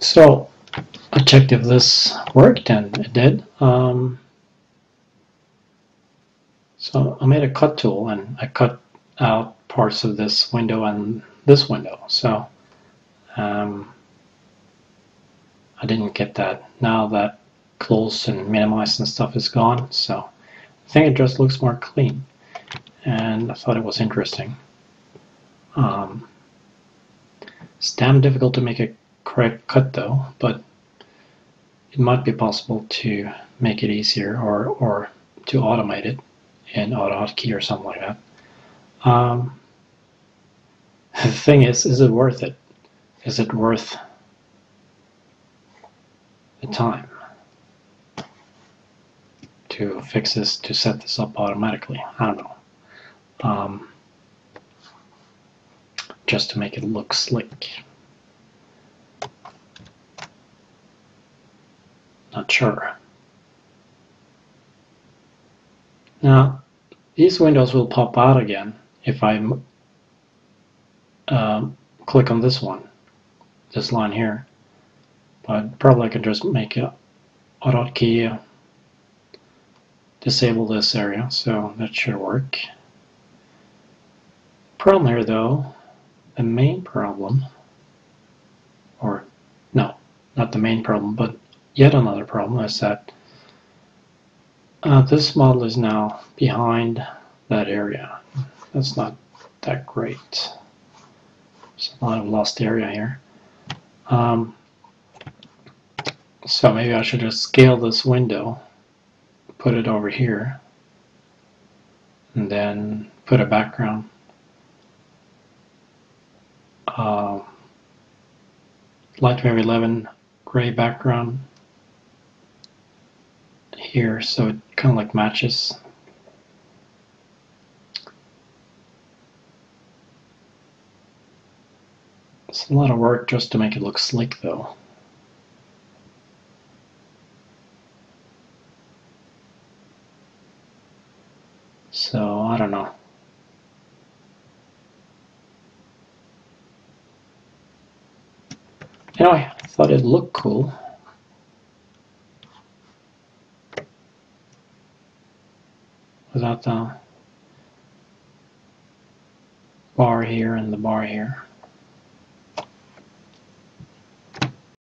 So I checked if this worked and it did. Um, so I made a cut tool and I cut out parts of this window and this window. So um, I didn't get that. Now that close and minimize and stuff is gone. So I think it just looks more clean. And I thought it was interesting. Um, it's damn difficult to make a correct cut though, but it might be possible to make it easier or, or to automate it in AutoHotkey or something like that. Um, the thing is, is it worth it? Is it worth the time to fix this, to set this up automatically? I don't know. Um, just to make it look slick. Sure. Now, these windows will pop out again if I um, click on this one, this line here. But probably I can just make a auto key uh, disable this area, so that should work. Problem here though, the main problem, or no, not the main problem, but yet another problem is that uh, this model is now behind that area. That's not that great. There's a lot of lost area here. Um, so maybe I should just scale this window, put it over here, and then put a background. Uh, Lightwave 11 gray background here so it kind of like matches. It's a lot of work just to make it look slick though. So I don't know. Anyway, I thought it looked cool. Without the bar here and the bar here.